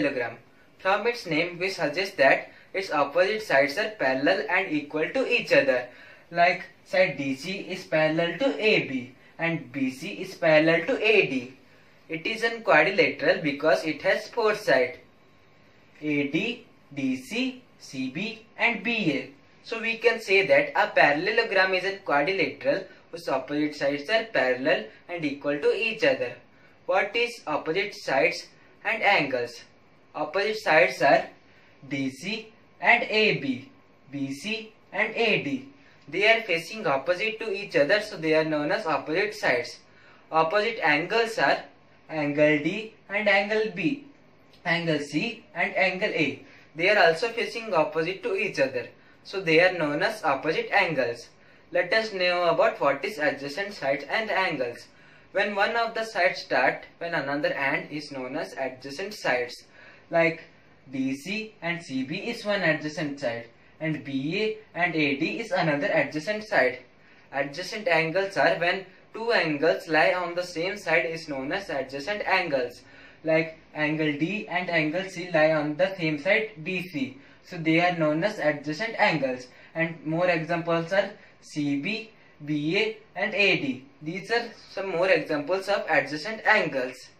parallelogram. From its name we suggest that its opposite sides are parallel and equal to each other. Like side DC is parallel to AB and BC is parallel to AD. It is an quadrilateral because it has four sides AD, DC, CB and BA. So we can say that a parallelogram is a quadrilateral whose opposite sides are parallel and equal to each other. What is opposite sides and angles? Opposite sides are DC and AB, BC and AD. They are facing opposite to each other so they are known as opposite sides. Opposite angles are angle D and angle B, angle C and angle A. They are also facing opposite to each other so they are known as opposite angles. Let us know about what is adjacent sides and angles. When one of the sides start, when another end is known as adjacent sides. Like DC and CB is one adjacent side and BA and AD is another adjacent side. Adjacent angles are when two angles lie on the same side is known as adjacent angles. Like angle D and angle C lie on the same side DC. So they are known as adjacent angles. And more examples are CB, BA and AD. These are some more examples of adjacent angles.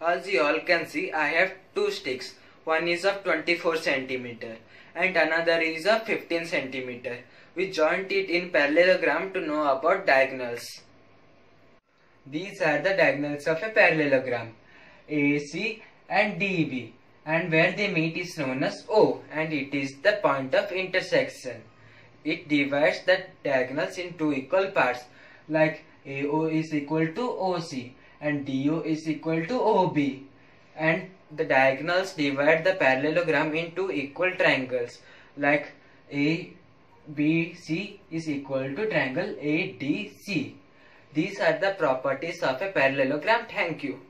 As you all can see, I have two sticks. One is of 24 centimeter and another is of 15 centimeter. We joined it in parallelogram to know about diagonals. These are the diagonals of a parallelogram. AC and DB and where they meet is known as O and it is the point of intersection. It divides the diagonals in two equal parts like AO is equal to OC and DO is equal to OB and the diagonals divide the parallelogram into equal triangles like ABC is equal to triangle ADC. These are the properties of a parallelogram. Thank you.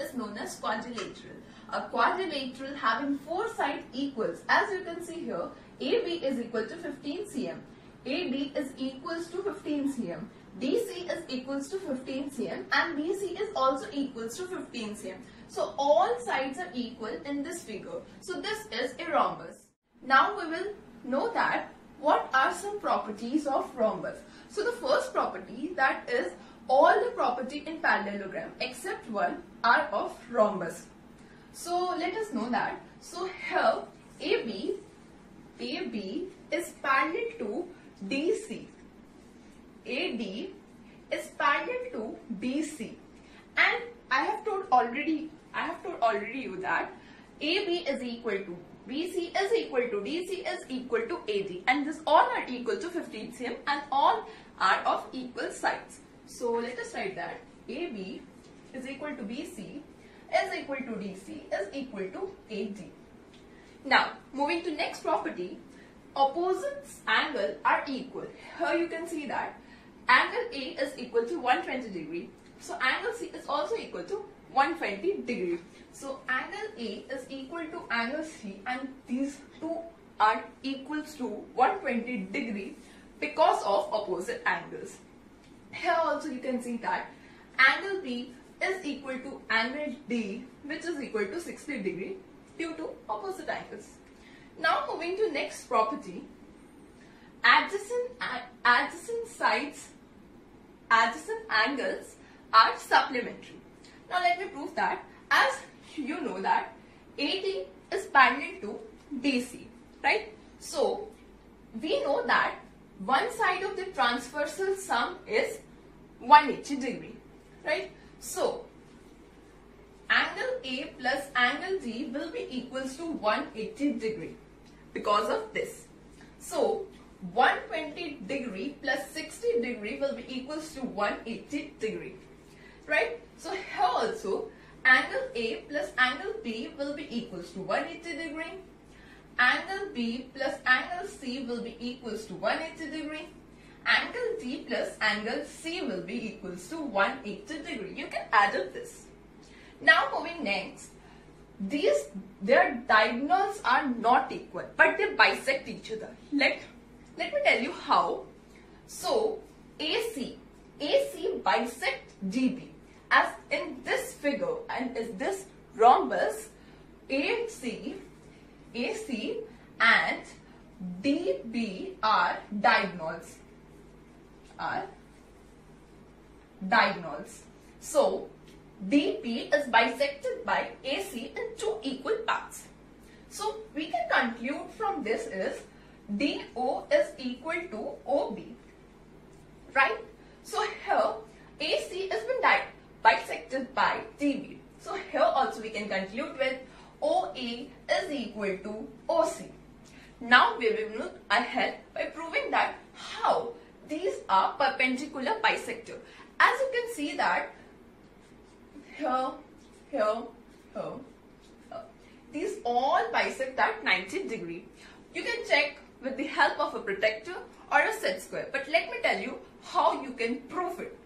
Is known as quadrilateral. A quadrilateral having four sides equals, as you can see here, AB is equal to 15 cm, AD is equals to 15 cm, DC is equals to 15 cm and BC is also equals to 15 cm. So all sides are equal in this figure. So this is a rhombus. Now we will know that what are some properties of rhombus. So the first property that is all the property in parallelogram except one are of rhombus. So let us know that. So here AB, AB is parallel to DC. AD is parallel to BC. And I have told already, I have told already you that AB is equal to BC is equal to DC is equal to AD and this all are equal to 15 cm and all are of equal sides. So let us write that AB is equal to BC is equal to DC is equal to AD. Now moving to next property opposites angle are equal. Here you can see that angle A is equal to 120 degree. So angle C is also equal to 120 degree. So angle A is equal to angle C and these two are equals to 120 degree because of opposite angles. Here also you can see that angle B is equal to angle D which is equal to 60 degree due to opposite angles. Now moving to next property, adjacent, adjacent sides, adjacent angles are supplementary. Now let me prove that as you know that AD is parallel to BC, right? So we know that one side of the transversal sum is 180 degree, right? So angle A plus angle D will be equals to 180 degree because of this. So 120 degree plus 60 degree will be equals to 180 degree. Right? So here also angle A plus angle B will be equals to 180 degree. Angle B plus angle C will be equals to 180 degree. Angle D plus angle C will be equals to 180 degree. You can add up this. Now moving next, these their diagonals are not equal but they bisect each other let let me tell you how so AC AC bisect DB as in this figure and is this rhombus AC AC and DB are diagonals are diagonals so DP is bisected by AC in two equal parts. So we can conclude from this is DO is equal to OB. Right? So here AC has been bisected by DB. So here also we can conclude with OA is equal to OC. Now we will move ahead by proving that how these are perpendicular bisector. As you can see that here, here, here, These all bisect at 90 degree. You can check with the help of a protractor or a set square. But let me tell you how you can prove it.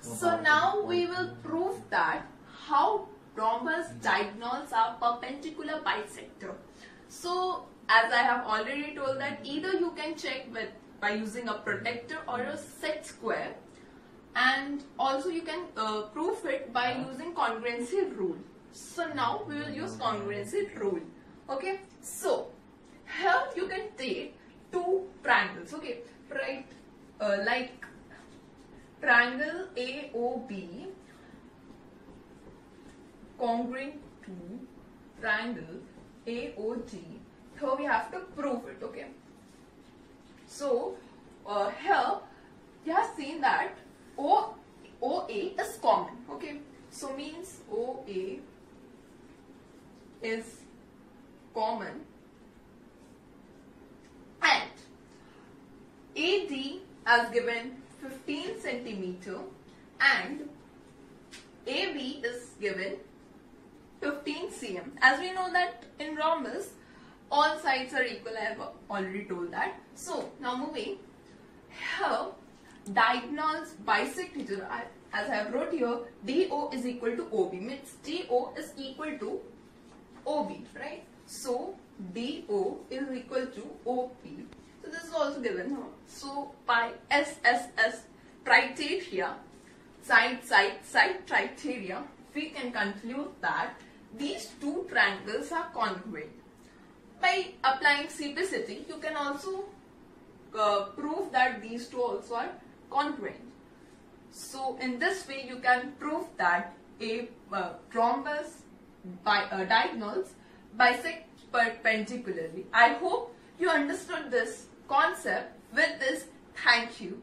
So now we will prove that how rhombus diagonals are perpendicular bisector. So as I have already told that either you can check with by using a protractor or a set square and also you can uh, prove it by using congruency rule. So now we will use congruency rule. Okay. So here you can take two triangles. Okay. Right. Uh, like triangle AOB congruent to triangle AOG. Here we have to prove it. Okay. So uh, here you have seen that O, OA is common. Okay. So means OA is common and AD as given 15 centimeter and AB is given 15 cm. As we know that in rhombus all sides are equal. I have already told that. So now moving here diagonals bisect each other. As I have wrote here, DO is equal to OB means DO is equal to OB, right? So DO is equal to OP. So this is also given here. So pi SSS criteria, side side side criteria, we can conclude that these two triangles are congruent. By applying simplicity, you can also uh, prove that these two also are congruent. So in this way, you can prove that a uh, rhombus by uh, diagonals bisect perpendicularly. I hope you understood this concept. With this, thank you.